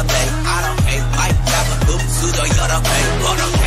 I don't hate my job 흡수도 여러 배 걸어